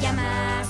llamas.